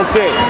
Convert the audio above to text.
Okay.